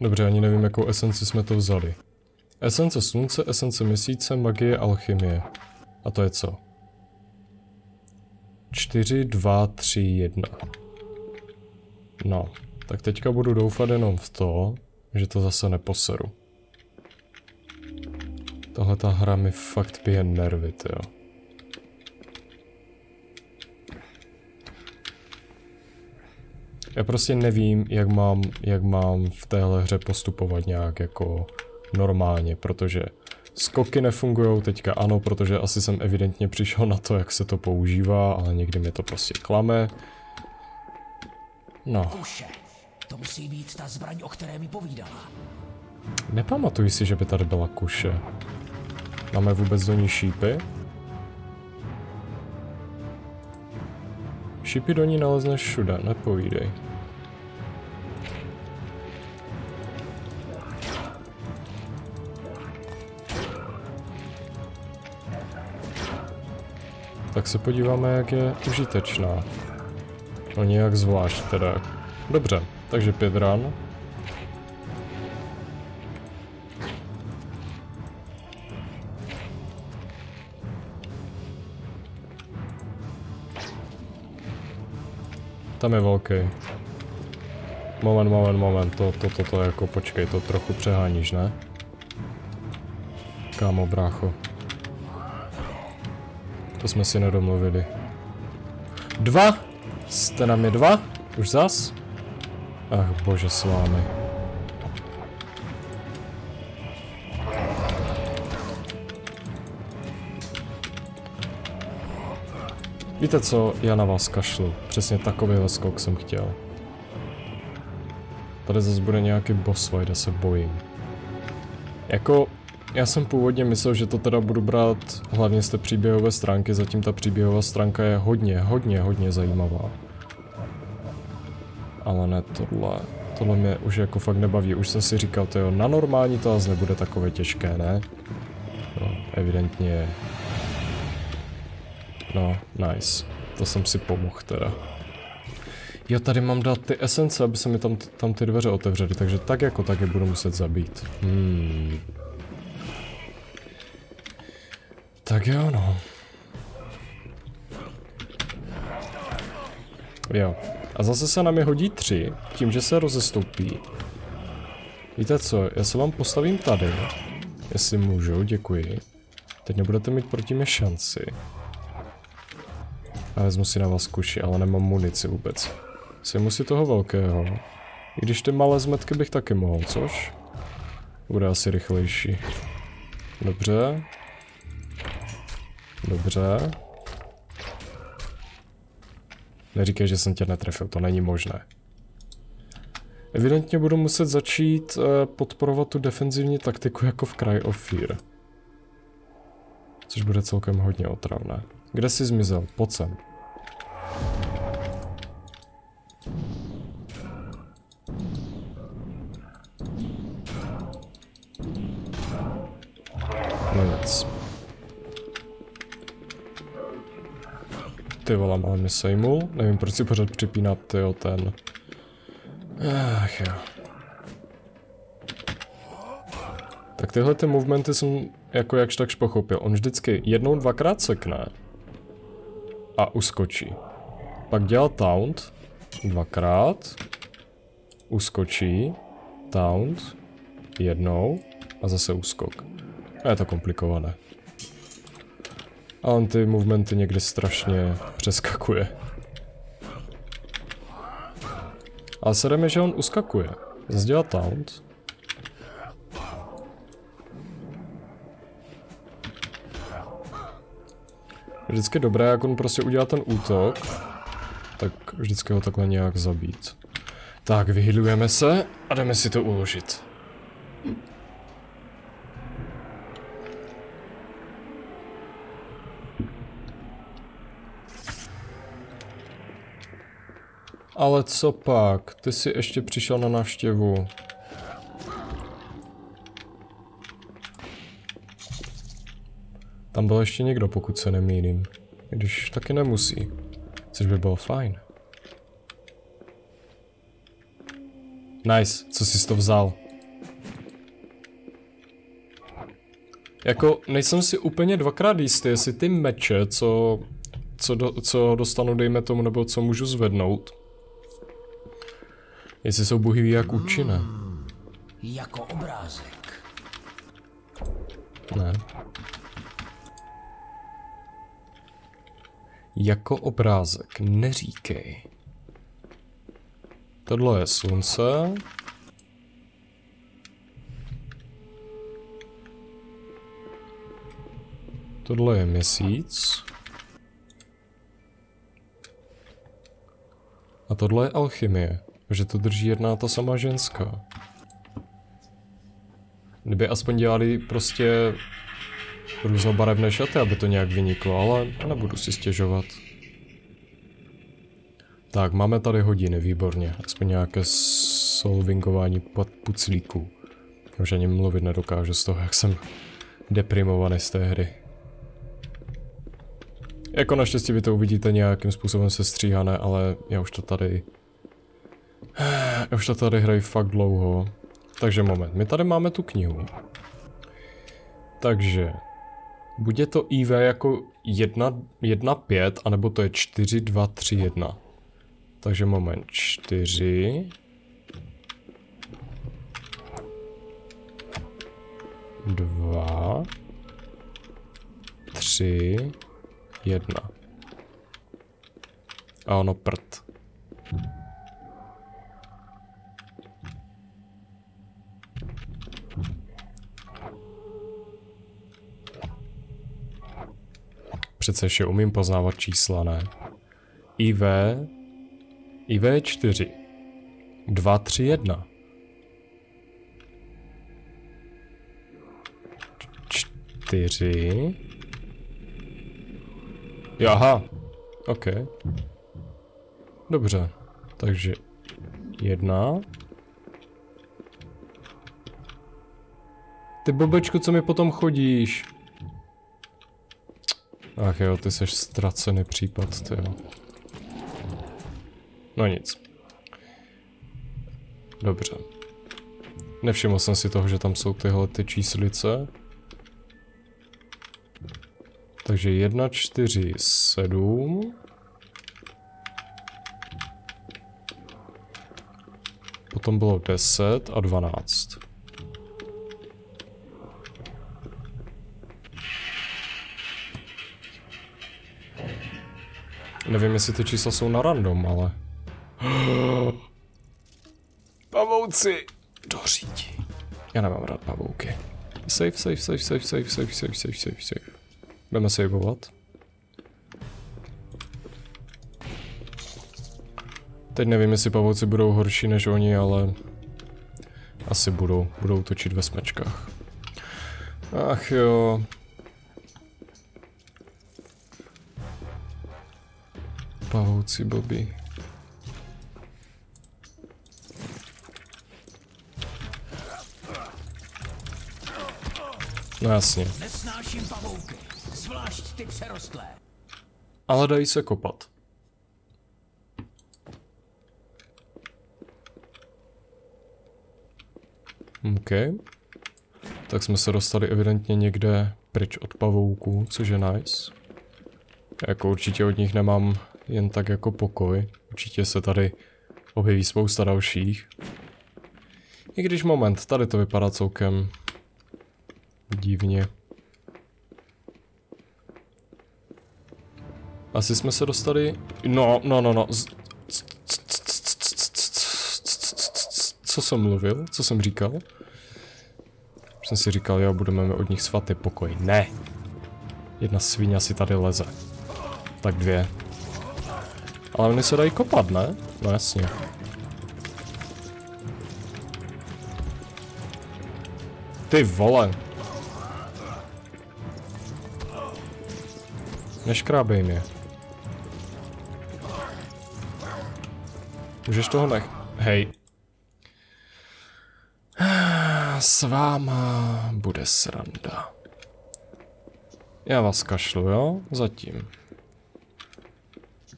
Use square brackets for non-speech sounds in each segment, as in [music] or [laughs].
Dobře, ani nevím, jakou esenci jsme to vzali. Esence slunce, esence měsíce, magie, alchymie. A to je co? 4, 2, 3, 1. No, tak teďka budu doufat jenom v to, že to zase neposeru. Tohle ta hra mi fakt pije nervy, jo. Já prostě nevím, jak mám, jak mám v téhle hře postupovat nějak jako normálně, protože skoky nefungují teďka ano, protože asi jsem evidentně přišel na to, jak se to používá, ale někdy mi to prostě klame. No. Kuše, to musí být ta zbraň, o které mi povídala. Nepamatuji si, že by tady byla kuše. Máme vůbec do ní šípy? Šipy do ní nalezneš všude, nepovídej. Tak se podíváme, jak je užitečná. No nějak zvlášť teda. Dobře, takže pět ran. Tam je velký. Moment, moment, moment, to, to, to, to, jako počkej, to trochu přeháníš, ne? Kámo, brácho. To jsme si nedomluvili. Dva? Jste na mě dva? Už zas? Ach, bože s vámi. Víte co, já na vás kašlu. Přesně takový skok jsem chtěl. Tady zase bude nějaký boss fight, já se bojím. Jako, já jsem původně myslel, že to teda budu brát hlavně z té příběhové stránky, zatím ta příběhová stránka je hodně, hodně, hodně zajímavá. Ale ne tohle. Tohle mě už jako fakt nebaví. Už jsem si říkal, to jo, na normální to asi nebude takové těžké, ne? No, evidentně No, nice. To jsem si pomohl teda. Já tady mám dát ty esence, aby se mi tam, tam ty dveře otevřely, takže tak jako tak je budu muset zabít. Hmm. Tak jo, no. Jo. A zase se na mě hodí tři, tím, že se rozestoupí. Víte co, já se vám postavím tady. Jestli můžu, děkuji. Teď nebudete mít proti mě šanci. A vezmu si na vás kuši, ale nemám munici vůbec. Jsem si toho velkého. I když ty malé zmetky bych taky mohl, což? Bude asi rychlejší. Dobře. Dobře. Neříkej, že jsem tě netrefil, to není možné. Evidentně budu muset začít uh, podporovat tu defenzivní taktiku jako v Cry of Fear. Což bude celkem hodně otravné. Kde jsi zmizel? Pojď Vole, ale mi sejmul. Nevím, proč si pořád připínat, tyjo, ten... Ach jo. Tak tyhle ty movementy jsem jako jakž takž pochopil. On vždycky jednou, dvakrát sekne. A uskočí. Pak dělá taunt. Dvakrát. Uskočí. Taunt. Jednou. A zase úskok. A je to komplikované. A on ty movementy někdy strašně přeskakuje. Ale sedem je, že on uskakuje. Zdělá taunt. Vždycky dobré, jak on prostě udělá ten útok, tak vždycky ho takhle nějak zabít. Tak, vyhydlujeme se a jdeme si to uložit. Ale co pak? Ty jsi ještě přišel na návštěvu. Tam byl ještě někdo, pokud se nemýlím. Když taky nemusí. Což by bylo fajn. Nice, co jsi to vzal? Jako, nejsem si úplně dvakrát jistý, jestli ty meče, co, co, do, co dostanu, dejme tomu, nebo co můžu zvednout, jestli jsou bohivý jak účinné. Jako obrázek. Ne. Jako obrázek, neříkej. Tohle je slunce. Tohle je měsíc. A tohle je alchymie, že to drží jedna ta sama ženská. Kdyby aspoň dělali prostě různobarevné šaty, aby to nějak vyniklo, ale nebudu si stěžovat. Tak, máme tady hodiny, výborně. Aspoň nějaké solvingování puclíků. Už ani mluvit nedokážu z toho, jak jsem deprimovaný z té hry. Jako naštěstí vy to uvidíte nějakým způsobem sestříhané, ale já už to tady... Já už to tady hrají fakt dlouho. Takže moment, my tady máme tu knihu. Takže... Bude to IV jako 1, 1 5, anebo to je 4, 2, 3, 1. Takže moment, 4. Dva. Tři. Jedna. A ono prd. Přece ještě umím poznávat čísla, ne? IV IV4 2, 3, 1 4 Jaha, OK. Dobře, takže jedna. Ty blbečku, co mi potom chodíš? Ach jo, ty seš ztracený případ, ty jo. No nic. Dobře. Nevšiml jsem si toho, že tam jsou tyhle ty číslice. Takže 1, 4, 7. Potom bylo 10 a 12. Nevím, jestli ty čísla jsou na random, ale... [gasps] Pavouci! Do říti. Já nemám rád pavouky. Safe, safe, safe, safe, safe, safe, safe, safe, safe, safe. Budeme saveovat. Teď nevím, jestli pavouci budou horší než oni, ale... Asi budou. Budou točit ve smečkách. Ach jo. Pavouci blbý. No jasně. Nesnáším pavouky, zvlášť ty přerostlé. Ale dají se kopat. OK. Tak jsme se dostali evidentně někde pryč od pavouků, což je nice. Jako určitě od nich nemám jen tak jako pokoj. Určitě se tady objeví spousta dalších. I když moment, tady to vypadá celkem divně. Asi jsme se dostali... No, no, no, no. Co jsem mluvil? Co jsem říkal? Jsem si říkal, jo, budeme od nich svatý pokoj. Ne. Jedna svíňa si tady leze. Tak dvě. Ale oni se dají kopat, ne? No jasně. Ty vole. Neškrábej mě. Můžeš toho nech... Hej. S váma bude sranda. Já vás kašlu, jo? Zatím.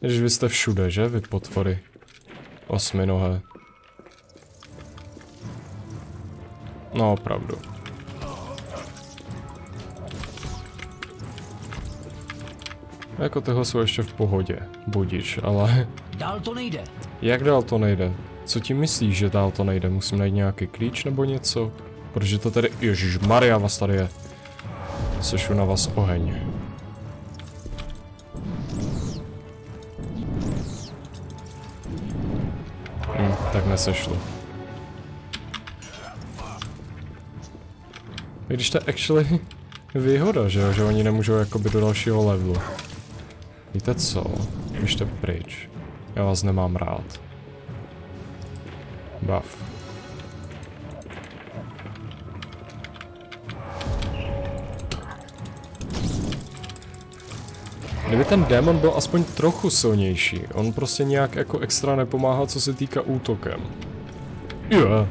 Když vy jste všude, že? Vy potvory. Osminohé. No, opravdu. Jako tyhle jsou ještě v pohodě, budíš, ale... [laughs] Dál to nejde. Jak dál to nejde? Co ti myslíš, že dál to nejde? Musím najít nějaký klíč nebo něco? Protože to tady... Ježíš, Maria vás tady je. Sešu na vás oheň. Tak nesešlo. I když to je actually výhoda, že jo, že oni nemůžou jakoby do dalšího levelu. Víte co? Běžte pryč. Já vás nemám rád. Bav. Kdyby ten démon byl aspoň trochu silnější, on prostě nějak jako extra nepomáhá, co se týká útokem. Jo.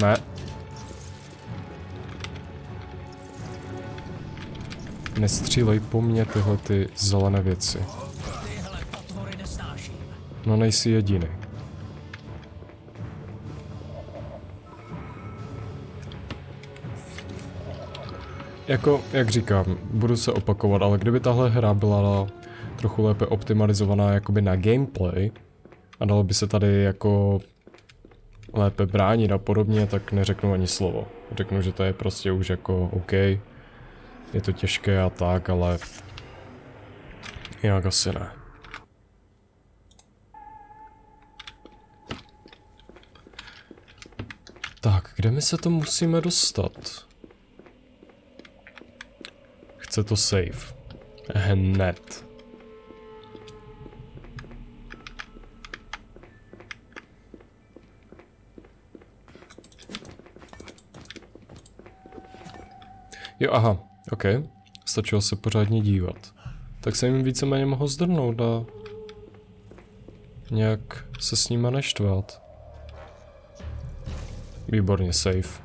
Ne. Nestřílej po mně tyhle ty zelené věci. No nejsi jediný. Jako, jak říkám, budu se opakovat, ale kdyby tahle hra byla trochu lépe optimalizovaná jakoby na gameplay a dalo by se tady jako lépe bránit a podobně, tak neřeknu ani slovo. Řeknu, že to je prostě už jako OK, je to těžké a tak, ale jinak asi ne. Tak, kde my se to musíme dostat? Chce to save. Hned. Jo, aha, ok. Stačilo se pořádně dívat. Tak jsem jim víceméně mohl zdrnout a nějak se s nima neštvat. Výborně, safe.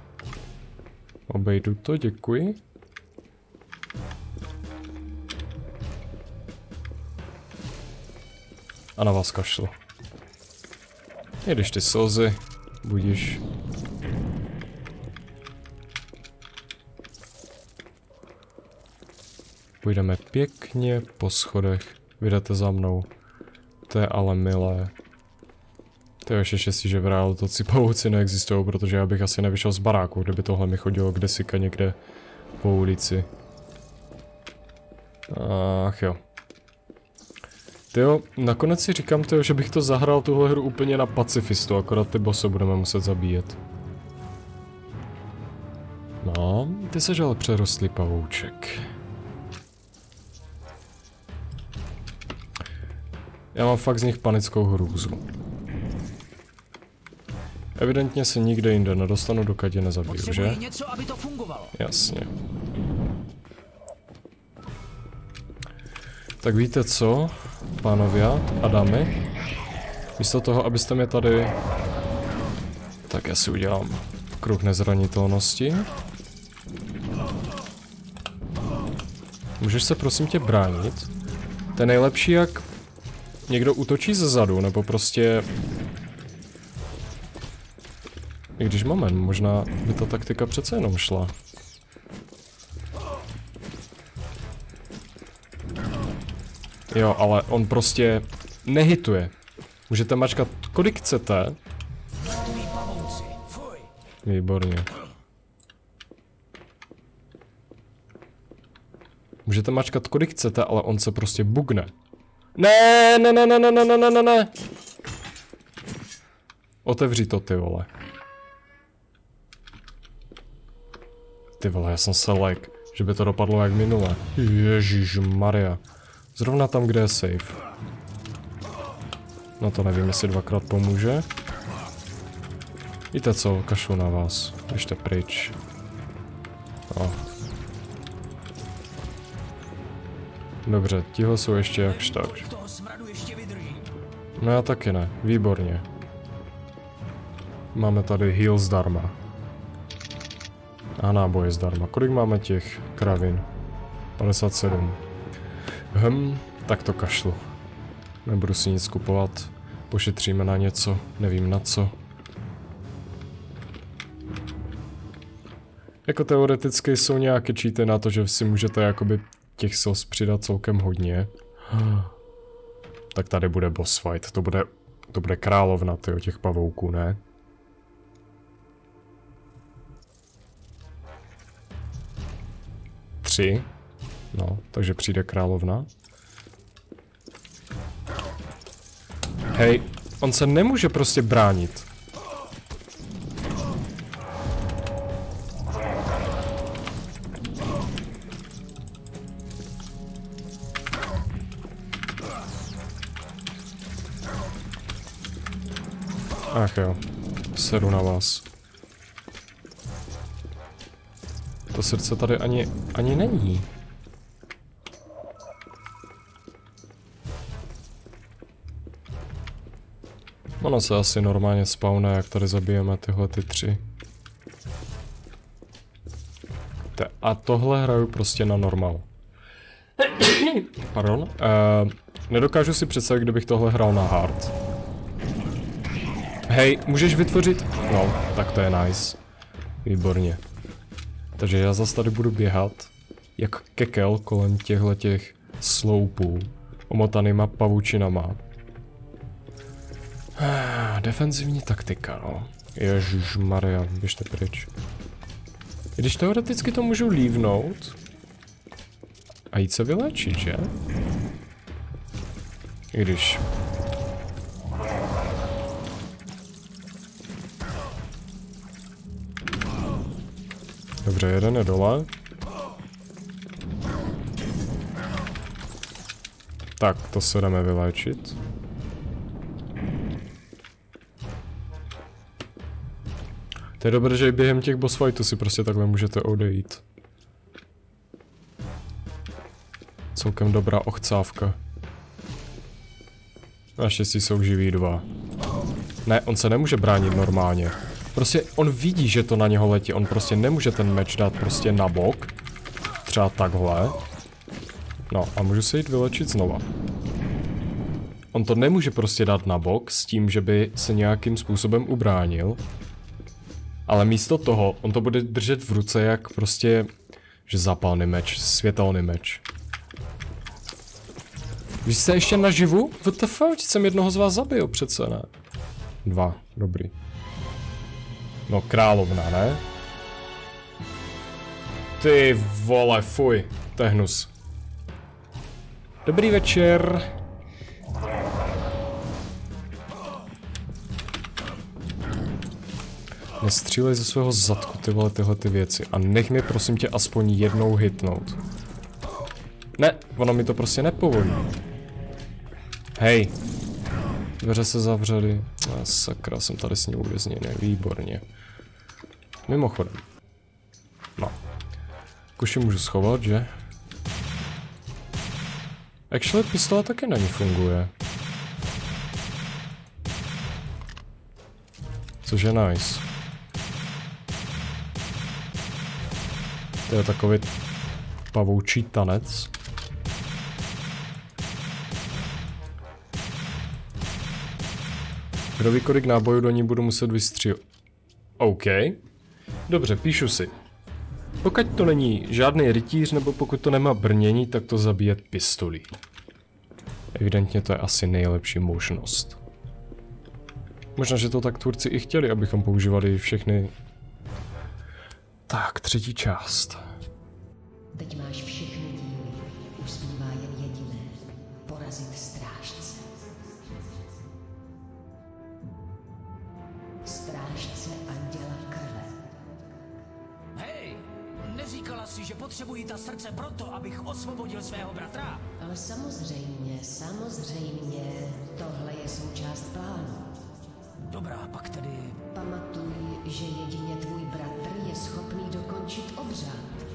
Obejdu to, děkuji. A na vás kašlu. Když ty slzy, budíš. Půjdeme pěkně po schodech. Vydáte za mnou. To je ale milé. To je ještě štěstí, že v reálu to pavouci neexistují, protože já bych asi nevyšel z baráku, kdyby tohle mi chodilo kde si někde po ulici. Ach jo. Tyjo, nakonec si říkám tyjo, že bych to zahrál tuhle hru úplně na pacifistu, akorát ty bose budeme muset zabíjet. No, ty seš ale přerostlý pavouček. Já mám fakt z nich panickou hrůzu. Evidentně se nikde jinde nedostanu, dokud je nezabiju, že? Něco, aby to fungovalo. Jasně. Tak víte co, pánovia a dámy? Místo toho, abyste mě tady... Tak já si udělám kruh nezranitelnosti. Můžeš se prosím tě bránit? To je nejlepší, jak někdo útočí ze zadu, nebo prostě... I když moment, možná by ta taktika přece jenom šla. Jo, ale on prostě nehituje. Můžete mačkat kolik chcete. Výborně. Můžete mačkat kolik chcete, ale on se prostě bugne. Ne, ne, ne, ne, ne, ne, ne, ne, ne, ne. Otevři to, ty vole. Ty vole, já jsem se lek, že by to dopadlo jak minule. Ježíš Maria. Zrovna tam, kde je safe. No to nevím, jestli dvakrát pomůže. Víte co, kašlu na vás. Běžte pryč. No. Dobře, tihle jsou ještě jakž tak. Ještě? No já taky ne, výborně. Máme tady heal zdarma. A náboje zdarma. Kolik máme těch kravin? 57. Hm, tak to kašlu. Nebudu si nic kupovat. Pošetříme na něco, nevím na co. Jako teoreticky jsou nějaké cheaty na to, že si můžete jakoby těch sos přidat celkem hodně. Tak tady bude boss fight, to bude, to bude královna tyjo, těch pavouků, ne? Tři. No, takže přijde královna. Hej, on se nemůže prostě bránit. Ach jo, seru na vás. To srdce tady ani, ani není. Ono se asi normálně spawne, jak tady zabijeme tyhle ty tři. A tohle hraju prostě na normal. Pardon. Uh, nedokážu si představit, kdybych tohle hrál na hard. Hej, můžeš vytvořit... No, tak to je nice. Výborně. Takže já zase tady budu běhat, jak kekel kolem těchto těch sloupů, omotanýma pavučinama. Defenzivní taktika, no. Ježíš Maria, běžte pryč. Když teoreticky to můžu lívnout a jít se vylečit, že? I když... Dobře, jeden je dole. Tak, to se jdeme vyléčit. To je dobré, že během těch boss fightů si prostě takhle můžete odejít. Celkem dobrá ochcávka. Naštěstí jsou živí dva. Ne, on se nemůže bránit normálně. Prostě on vidí, že to na něho letí, on prostě nemůže ten meč dát prostě na bok. Třeba takhle. No a můžu se jít vylečit znova. On to nemůže prostě dát na bok s tím, že by se nějakým způsobem ubránil. Ale místo toho, on to bude držet v ruce jak prostě, že zapálný meč, světelný meč. Vy jste ještě naživu? WTF, jsem jednoho z vás zabil přece, ne? Dva, dobrý. No královna, ne? Ty vole, fuj, to je hnus. Dobrý večer. Nestřílej ze svého zadku ty vole tyhle ty věci a nech mi prosím tě aspoň jednou hitnout. Ne, ono mi to prostě nepovolí. Hej. Dveře se zavřely. A sakra, jsem tady s ní uvězněný, výborně. Mimochodem. No. Kuši můžu schovat, že? Actually, pistola taky na ní funguje. Což je nice. To je takový pavoučí tanec. Kdo ví, kolik nábojů do ní budu muset vystřílet? OK. Dobře, píšu si. Pokud to není žádný rytíř, nebo pokud to nemá brnění, tak to zabíjet pistolí. Evidentně to je asi nejlepší možnost. Možná, že to tak tvůrci i chtěli, abychom používali všechny tak, třetí část. Teď máš obřad.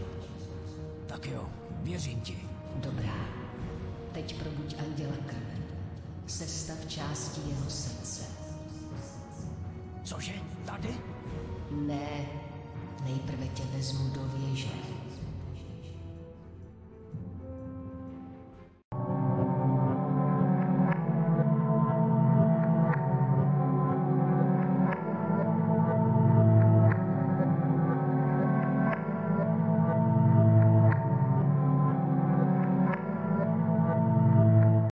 Tak jo, věřím ti. Dobrá. Teď probuď Anděla Krve. Sestav části jeho srdce. Cože? Tady? Ne, nejprve tě vezmu do věže.